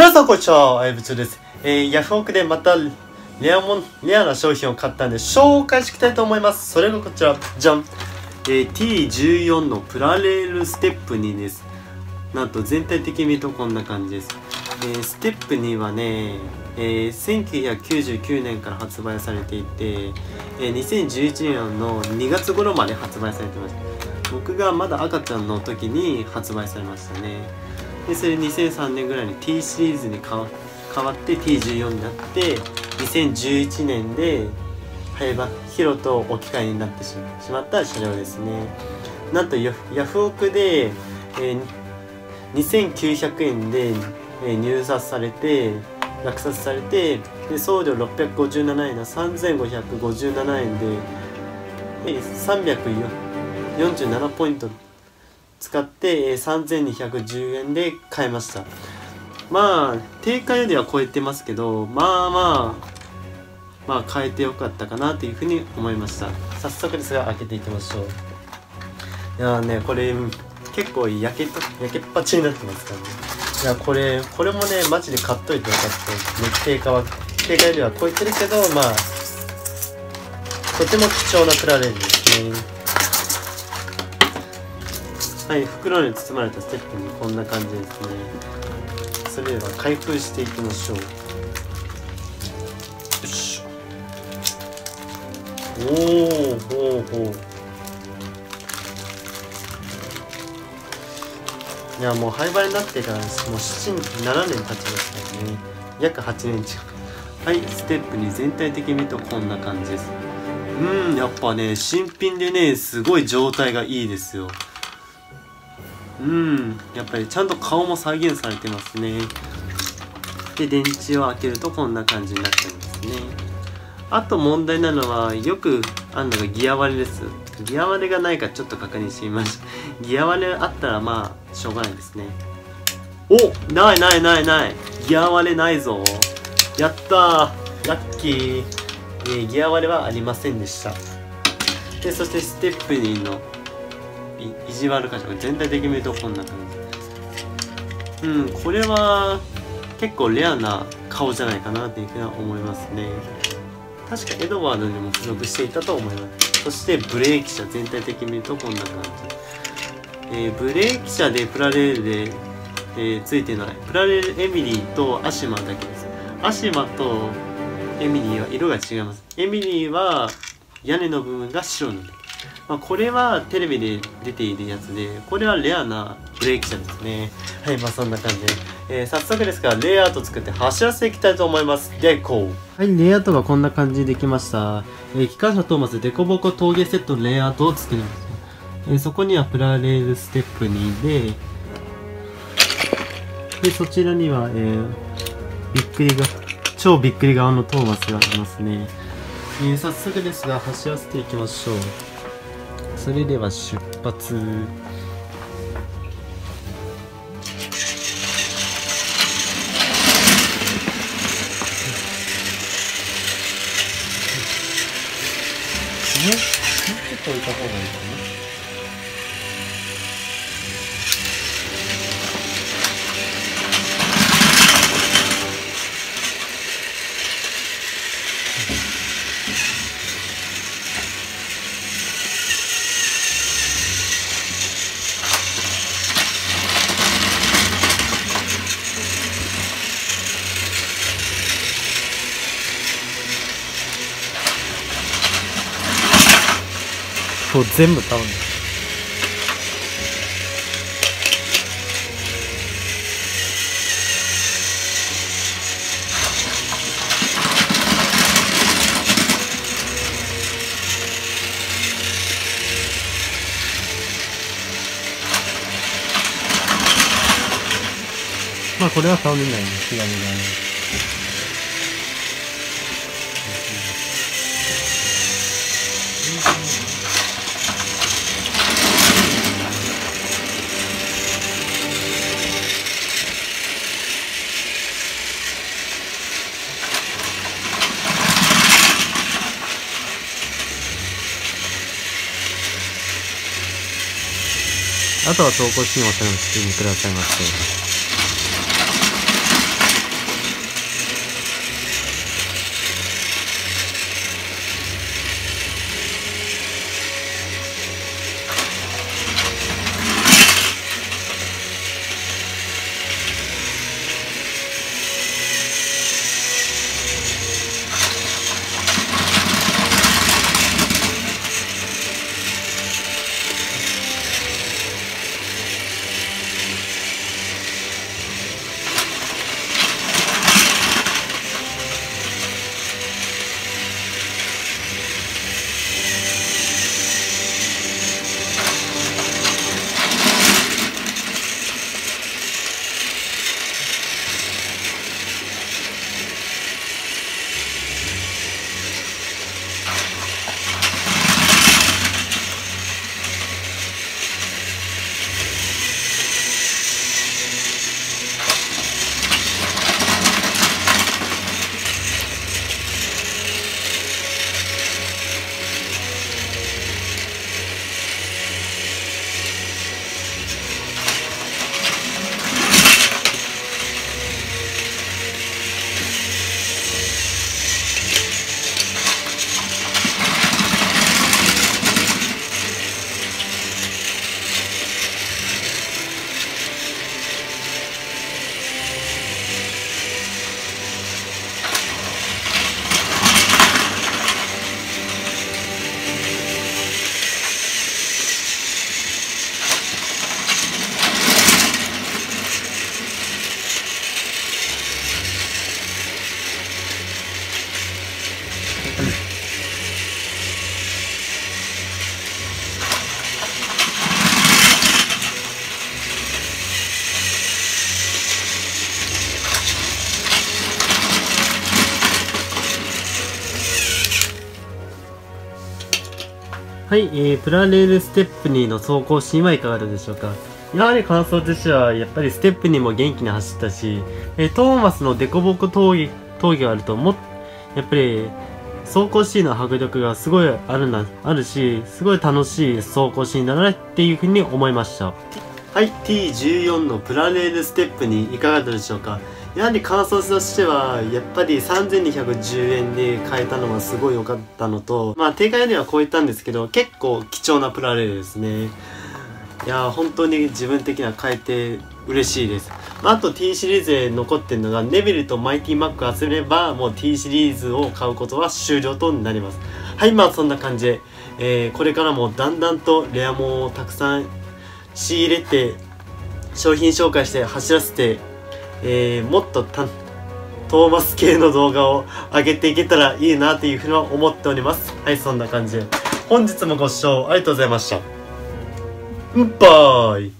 皆さんこんにちは、あいぶつです。えー、ヤフオクでまたレアもん、レアな商品を買ったんで紹介していきたいと思います。それがこちら、じゃん。えー、T14 のプラレールステップ2です。なんと全体的に見るとこんな感じです。えー、ステップ2はね、えー、1999年から発売されていて、えー、2011年の2月頃まで発売されてました。僕がまだ赤ちゃんの時に発売されましたね。でそれ2003年ぐらいに T シリーズに変わわって T14 になって2011年で早場ヒロと置き換えになってしまった車両ですね。なんとヤフオクで、えー、2900円で、えー、入札されて落札されてで送料657円が3557円で、えー、347ポイント使ってえ3210円で買いました。まあ定価よりは超えてますけどまあまあまあ買えてよかったかなというふうに思いました。早速ですが開けていきましょう。いやねこれ結構焼け焼けっぱちになってますからね。いやこれこれもねマジで買っといてよかった。ね定価は定価よりは超えてるけどまあとても貴重なプラレールですね。はい袋に包まれたステップにこんな感じですね。それでは開封していきましょう。よしおおほうほう。いやもう廃売になってからもう7 7年経ちますからね。約8年近く。はいステップに全体的に見るとこんな感じです。うんやっぱね新品でねすごい状態がいいですよ。うん。やっぱりちゃんと顔も再現されてますね。で電池を開けるとこんな感じになってますね。あと問題なのはよくあるのがギア割れです。ギア割れがないかちょっと確認してみました ギア割れあったらまあしょうがないですね。おないないないない。ギア割れないぞ。やったー。ラッキー、えー、ギア割れはありませんでした。でそしてステップ2の意地悪かしら全体的に見るとこんな感じうんこれは結構レアな顔じゃないかなっていうふうには思いますね。確かエドワードにも付属していたと思います。そしてブレーキ車全体的に見るとこんな感じ、えー、ブレーキ車でプラレールで、えー、ついてない。プラレールエミリーとアシマだけです。アシマとエミリーは色が違います。エミリーは屋根の部分が白なんですまあ、これはテレビで出ているやつで、これはレアなブレーキ車ですね。はい、まあそんな感じで。えー、早速ですが、レイアウト作って走らせていきたいと思います。で、こう。はい、レイアウトがこんな感じでできました。えー、機関車トーマスデコボコ峠セットのレイアウトを作りました。えー、そこにはプラレールステップ2で、で、そちらには、えー、びっくりが、超びっくり側のトーマスがありますね。えー、早速ですが、走らせていきましょう。それでは出発。ね、もうちょっと置いた方がいいかな。今日全部倒れるまあこれは倒れないね。気がねあとは投稿資金を押さえてみてくださいませ。はい、えー、プラレールステップ2の走行シーンはいかがでしょうか？やはり感想としては、やっぱりステップ2も元気に走ったし、えー、トーマスのデコボコ峠峠があると、もやっぱり、走行シーンの迫力がすごいあるな、あるし、すごい楽しい走行シーンだなっていうふうに思いました。はい、T14 のプラレールステップにいかがだったでしょうか？やはり感想としては、やっぱり3210円で買えたのはすごい良かったのと、まあ定価よりは超えたんですけど、結構貴重なプラレールですね。いや本当に自分的には買えて嬉しいです。まあ、あと T シリーズで残ってるのが、ネビルとマイティマック集めれば、もう T シリーズを買うことは終了となります。はい、まあそんな感じで、えー、これからもだんだんとレアモンをたくさん仕入れて、商品紹介して走らせて、えー、もっとたトーマス系の動画を上げていけたらいいなというふうには思っております。はい、そんな感じで。本日もご視聴ありがとうございました。バイ